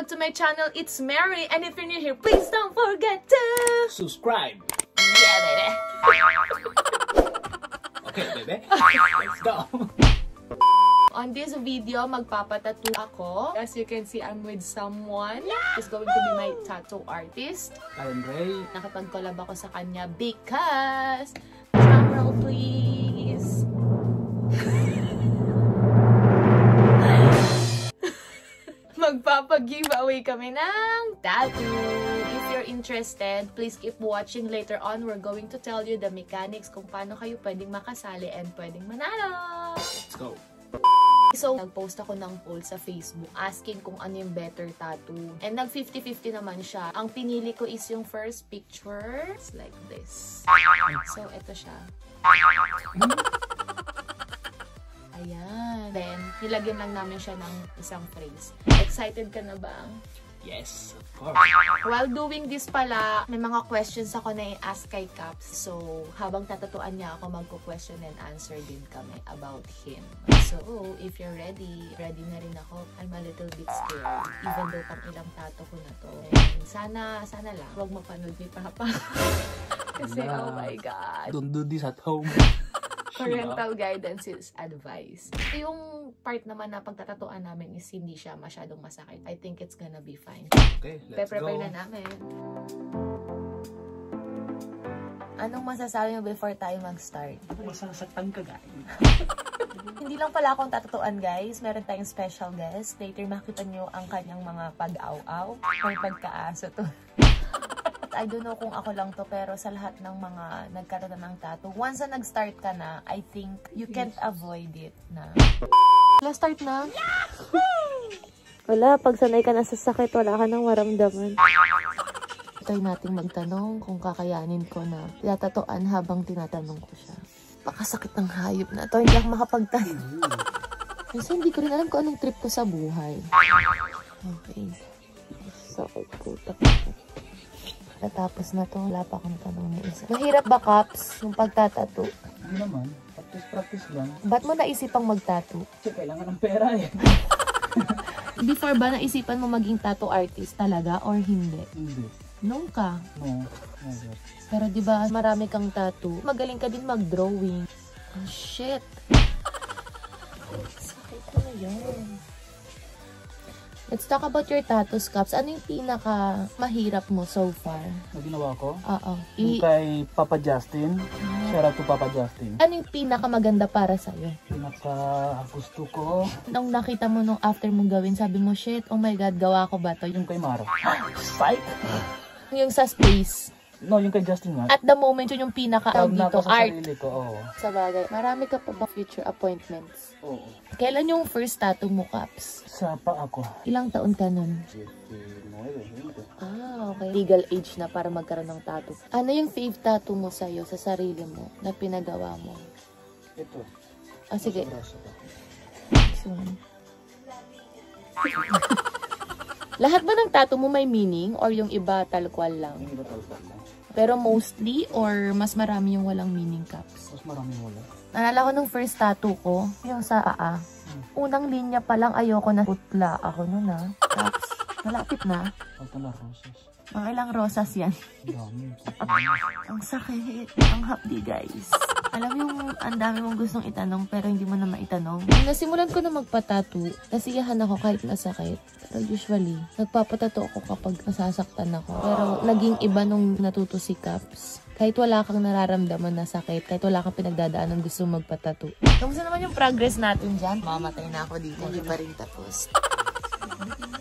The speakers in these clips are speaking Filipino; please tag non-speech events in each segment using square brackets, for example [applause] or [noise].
back to my channel. It's Mary. And if you're new here, please don't forget to... Subscribe. Yeah, baby. [laughs] Okay, baby. Let's go. [laughs] On this video, magpapatattoo ako. As you can see, I'm with someone who's going to be my tattoo artist. I'm Ray. Nakapag-collab ako sa kanya because... Roll, please. Magpapag-giveaway kami ng tattoo. If you're interested, please keep watching. Later on, we're going to tell you the mechanics kung paano kayo pwedeng makasali and pwedeng manalo. Let's go. So, nag-post ako ng poll sa Facebook asking kung ano yung better tattoo. And nag 50-50 naman siya. Ang pinili ko is yung first picture. It's like this. So, ito siya. Ayan. Then, nilagyan lang namin siya ng isang phrase. Excited ka na ba? Yes, of course. While doing this pala, may mga questions ako na i-ask kay Caps. So, habang tatatuan niya ako, magko-question and answer din kami about him. So, if you're ready, ready na rin ako. I'm a little bit scared. Even though pang ilang tato ko na to. And sana, sana lang, huwag mapanood ni Papa. [laughs] Kasi, oh my God. Don't do this at home. Parental guidance is advice. Yung part naman na pagtatatuan namin is hindi siya masyadong masakit. I think it's gonna be fine. Okay, let's Pe-prepare go. na namin. Anong masasabi mo before tayo mag-start? Masasaktan ka, guys. [laughs] Hindi lang pala akong tatatuan, guys. Meron tayong special guest. Later makita nyo ang kanyang mga pag-aw-aw. May pagkaaso to. I don't know kung ako lang to, pero sa lahat ng mga nagkaroon na ng tattoo, once na nag-start ka na, I think you can't avoid it na. Wala, start na. [laughs] Wala, pag sanay ka na sa sakit, wala ka nang maramdaman. Try nating magtanong kung kakayanin ko na tinatatuan habang tinatanong ko siya. Pakasakit ng hayop na to. Hindi ako makapagtanong. [laughs] Kasi hindi ko rin alam kung anong trip ko sa buhay. Okay. Sakit ko. Natapos na to. Wala pa akong tanong ni isa. Mahirap ba, Caps, yung pagtatato? Hindi naman. Practice-practice lang. Ba't mo naisipang magtato? Kasi kailangan ng pera eh. [laughs] Before ba naisipan mo maging tattoo artist talaga or hindi? Hindi. Nung ka. No. Never. Pero di ba marami kang tattoo, magaling ka din mag-drawing. Oh, shit. Sakit ko na yan. Let's talk about your tattoos, Caps. Ano yung pinaka mahirap mo so far? Na ginawa ko? Oo. Yung I- kay Papa Justin. Shout out to Papa Justin. ano yung pinaka maganda para sa'yo? Pinaka gusto ko. Nung nakita mo nung after mong gawin, sabi mo, shit, oh my God, gawa ko ba to? Yung, kay Mara. Psych! yung sa space. No, yung kay Justin nga. At the moment, yun yung pinaka Tawag dito, sa art. sarili ko. Oo. Sa bagay, marami ka pa ba future appointments? Oo. Kailan yung first tattoo mo, Caps? Sa pa ako. Ilang taon ka nun? 19, 20. Ah, okay. Legal age na para magkaroon ng tattoo. Ano yung fave tattoo mo sa'yo, sa sarili mo, na pinagawa mo? Ito. Ah, sige. Braso ko. [laughs] Lahat ba ng tattoo mo may meaning or yung iba talkwal lang? Yung iba talpal lang. Pero mostly or mas marami yung walang meaning caps? Mas maraming wala. Nalala ko nung first tattoo ko, yung sa aa. Unang linya pa lang ayoko na putla ako nun ah. Caps. Malapit na. Ito na roses. Mga ilang rosas yan. Dami. Ang sakit. Ang hapdi, guys. Alam mo yung ang dami mong gustong itanong pero hindi mo na maitanong. Nung nasimulan ko na magpatato, nasiyahan ako kahit masakit. Pero usually, nagpapatato ako kapag nasasaktan ako. Pero naging iba nung natuto si Caps. Kahit wala kang nararamdaman na sakit, kahit wala kang pinagdadaanan gusto magpatato. Kamusta naman yung progress natin dyan? Mamatay na ako dito. Hindi pa rin tapos. [laughs]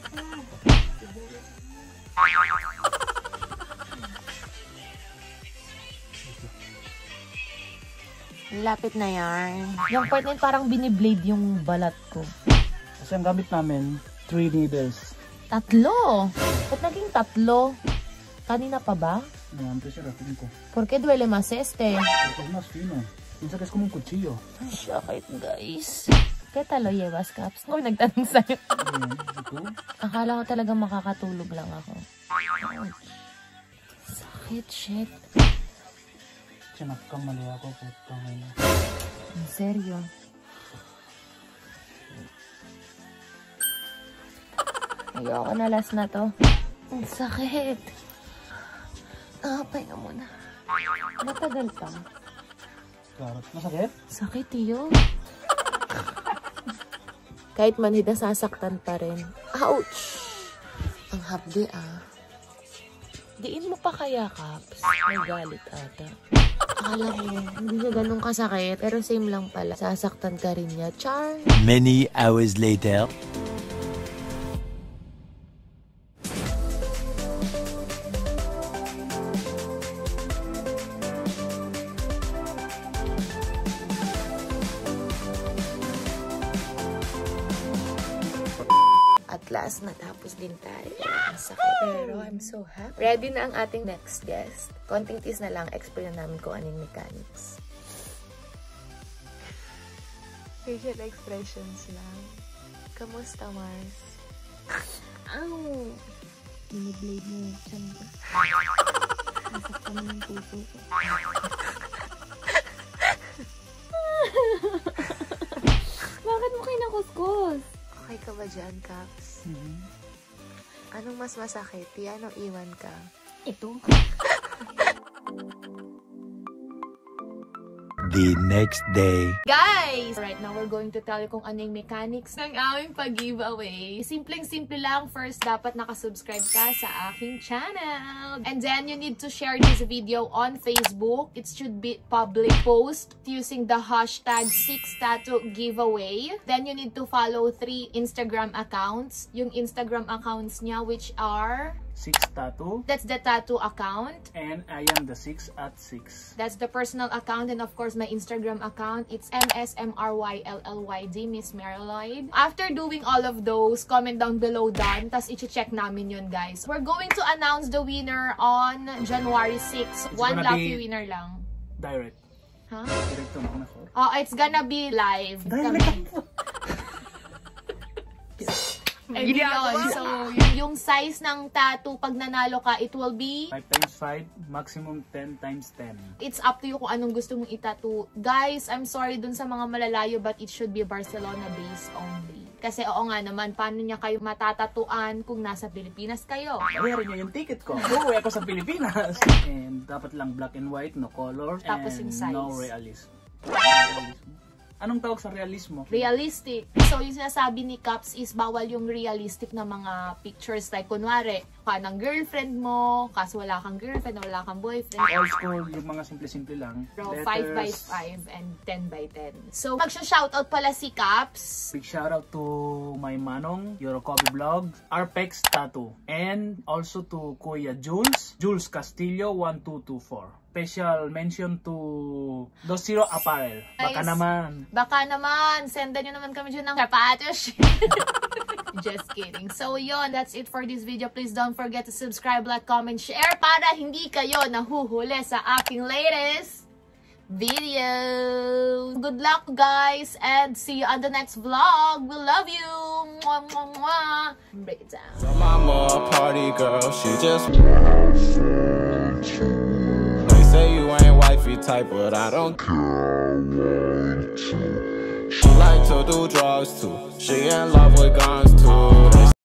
Lapit na yan. Yung part na yun, parang biniblade yung balat ko. Kasi ang gamit namin, 3 needles. Tatlo! Ba't naging tatlo? Kanina pa ba? Ayan, ito siya rating ko. Porque duele más este. Ito mas fino. Minsan kasi como un cuchillo. Ay, sakit guys. ¿Qué talo llevas, Caps? Or nagtanong sa'yo. Akala ko talaga makakatulog lang ako. Ouch. Sakit, shit. Siya nagkamali ako. Puta ngayon. En serio. [laughs] Ayoko na, last na to. Ang sakit. Ah, pahinga muna. Matagal pa. Karot. Masakit? Sakit, tiyo. [laughs] Kahit manhid na sasaktan pa rin. Ouch! Ang hapdi ah. Diin mo pa kaya, Caps? May galit ata. Akala ko, hindi siya ganun kasakit. Pero same lang pala. Sasaktan ka rin niya. Char! Many hours later. At last, natapos din tayo. Ang sakit. Pero I'm so happy. Ready na ang ating next guest. Konting tease na lang, explain na namin kung anong mechanics. Facial expressions lang. Kamusta, Mars? Ow! Biniblade mo yung chan ko. [laughs] Nasaktan mo yung puso ko. Okay ka ba dyan, Caps? Mhm. Anong mas masakit? Yan o iwan ka? Ito. [laughs] The next day. Guys! Right now, we're going to tell you kung ano yung mechanics ng aming pag-giveaway. Simpleng-simple lang. First, dapat nakasubscribe ka sa aking channel. And then, you need to share this video on Facebook. It should be public post using the hashtag 6tattoo giveaway. Then, you need to follow three Instagram accounts. Yung Instagram accounts niya, which are... Six tattoo. That's the tattoo account. And I am the six at six. That's the personal account and of course my Instagram account. It's MSMRYLLYD, Miss Mariloid. After doing all of those, comment down below done. Tapos i-check namin yun, guys. We're going to announce the winner on January 6. One gonna lucky winner lang. Direct. Huh? Direct to na ako. Oh, it's gonna be live. Direct. [laughs] Yun. So, yung, yung size ng tattoo, pag nanalo ka, it will be 5 times 5, maximum 10 times 10. it's up to you kung anong gusto mong itattoo. Guys, I'm sorry dun sa mga malalayo but it should be Barcelona-based only. Kasi oo nga naman, paano niya kayo matatatuan kung nasa Pilipinas kayo? Bayarin niyo yung ticket ko. [laughs] Uuwi ako sa Pilipinas. And dapat lang black and white, no color. Tapos and yung size. no realism. Realism. Anong tawag sa realismo? Realistic. So, yung sinasabi ni Caps is bawal yung realistic na mga pictures. Like, kunwari, ka ng girlfriend mo, kaso wala kang girlfriend, wala kang boyfriend. Old school, yung mga simple-simple lang. So, 5 by Letters. 5 and 10 by 10. So, magsha-shoutout pala si Caps. Big shout out to my manong, Yorokobi Vlog, Arpex Tattoo, and also to Kuya Jules, Jules Castillo 1224. Special mention to Dosiro Apparel. Baka naman. Baka naman, sendan nyo naman kami dyan ng sapatos. [laughs] Just kidding. So, yun, that's it for this video. Please don't forget to subscribe, like, comment, share para hindi kayo nahuhuli sa aking latest video. Good luck, guys, and see you on the next vlog. We love you. Mwah, mwah, mwah. Break it down. Mama a party girl, she just say you ain't wifey type, but I don't care. She like to do drugs too. She in love with guns too.